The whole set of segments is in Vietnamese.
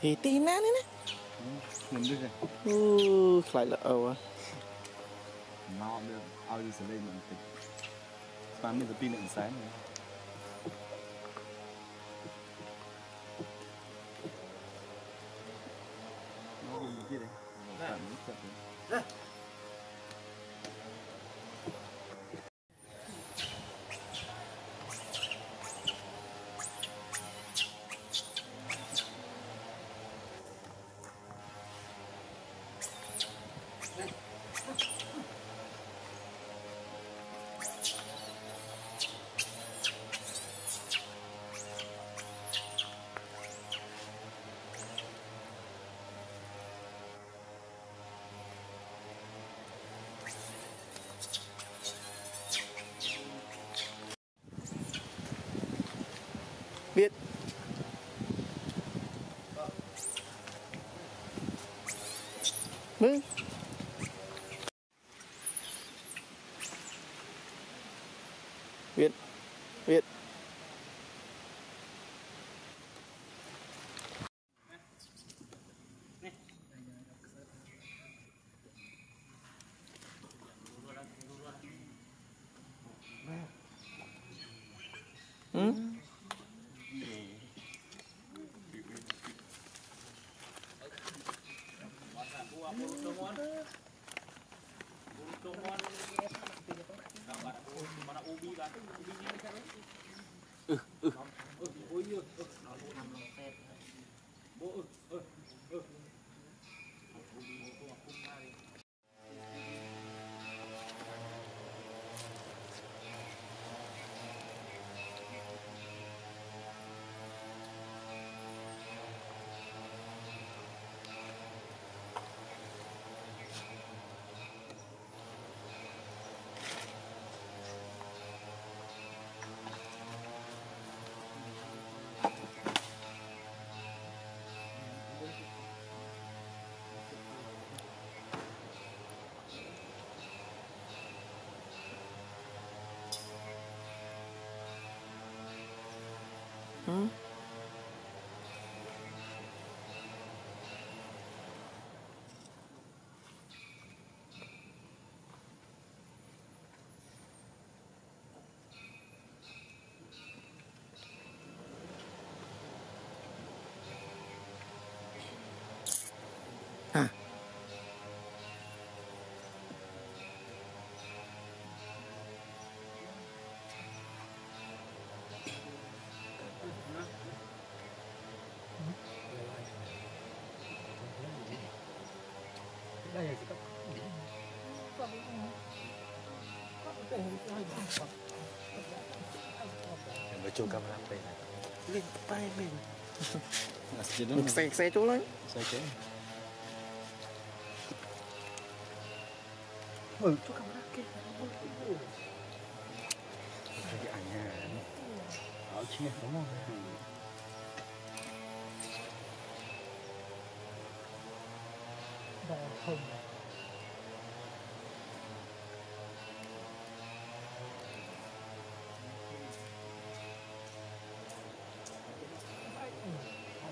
thì tí ná nữa nè ខ្ញុំនេះអូខ្លាចល្អអូមកលើឲ្យសលេងបន្តិចស្មានមានតែពីរអ្នកសែនមកវិញទៀតទេ Mừng Việt Việt Ừ? Mà chung camera đây này. Lên tay mình. Là chỉ đó Mình xe xe chỗ lấy sao chứ Ừ, chỗ camera kia. Cái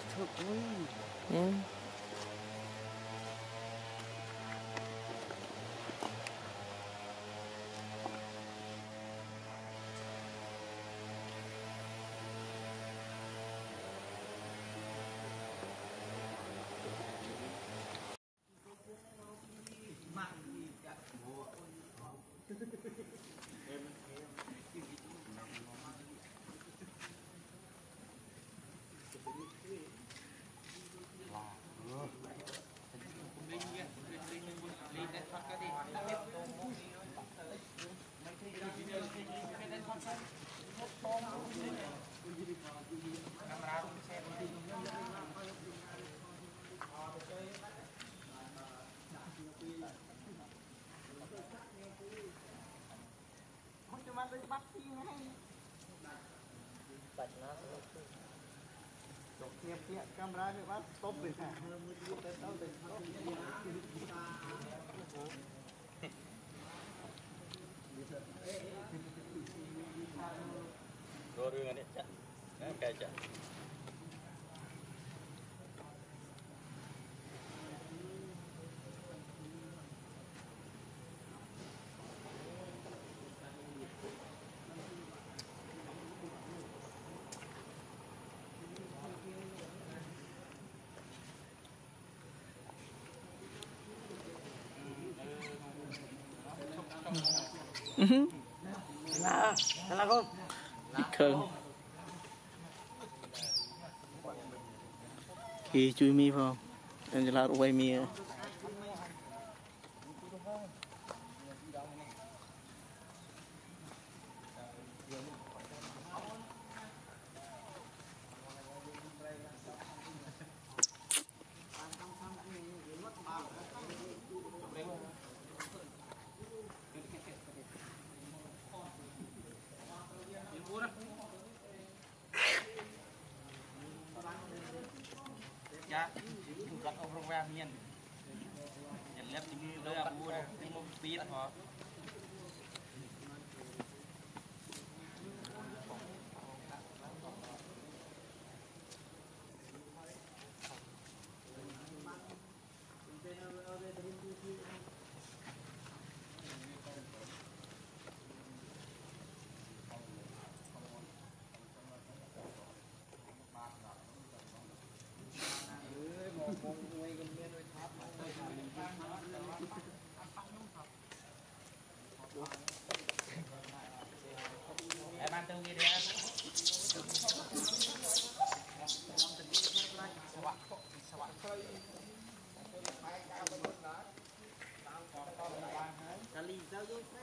took. Yeah. bisa ធ្វើអុយ Ừ. Kia kia camera này bắt stop rồi hả? Rồi đường này chắc. Cái chắc. là là con Ít hơn. Thì chui Mhm. Nah, Assalamualaikum. Ikan. He chui mi phong. Angela away mi. ចាស់គឺគាត់អប់រំវាមានចលិបជំងឺលើអាវុធទីមុខទៀតហ៎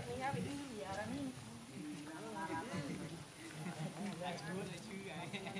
That's good, that's you guys.